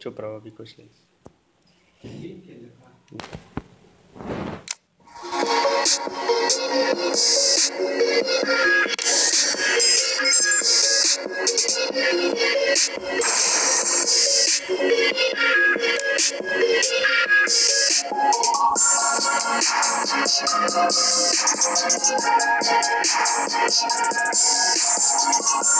hecho para Bobby Cochlex. Thank you.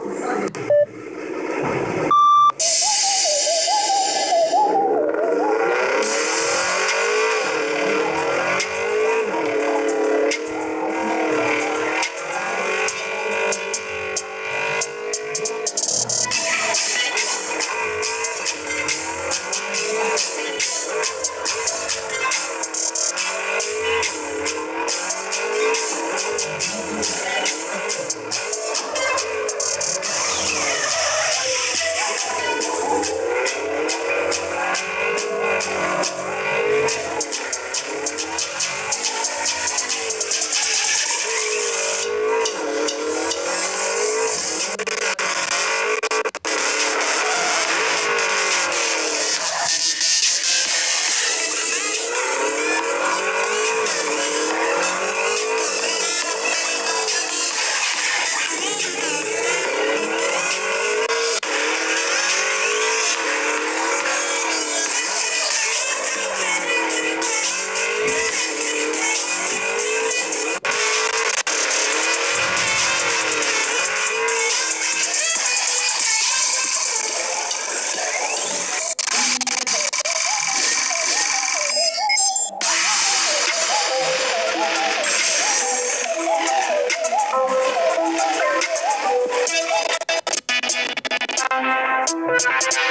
Thank you.